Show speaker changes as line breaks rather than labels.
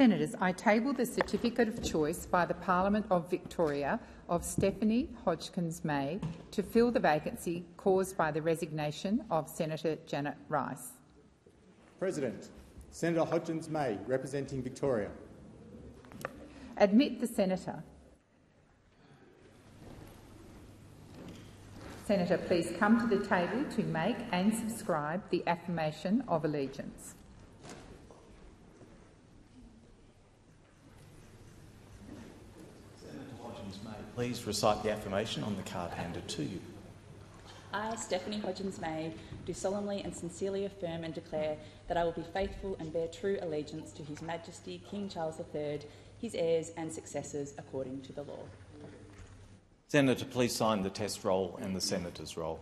Senators, I table the certificate of choice by the Parliament of Victoria of Stephanie Hodgins May to fill the vacancy caused by the resignation of Senator Janet Rice.
President, Senator Hodgins May, representing Victoria.
Admit the senator. Senator, please come to the table to make and subscribe the affirmation of allegiance.
Hodgins May, please recite the affirmation on the card handed to you.
I, Stephanie Hodgins May, do solemnly and sincerely affirm and declare that I will be faithful and bear true allegiance to His Majesty King Charles III, his heirs and successors according to the law.
Senator, please sign the test roll and the senator's roll.